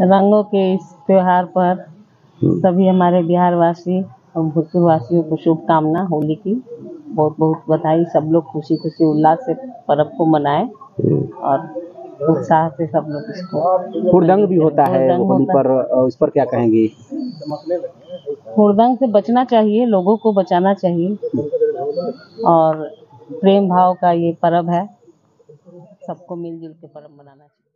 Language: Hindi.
रंगों के इस त्योहार पर हम्म। सभी हमारे बिहार वासी और भोजपुर वासियों को शुभकामना होली की बहुत बहुत बधाई सब लोग खुशी खुशी उल्लास से पर्व को मनाएँ हम्म। और उत्साह से सब लोग इसको हुड़दंग भी होता है होली पर इस पर क्या कहेंगी? हुड़दंग से बचना चाहिए लोगों को बचाना चाहिए और प्रेम भाव का ये पर्व है। सबको मिलजुल के पर्व मनाना चाहिए।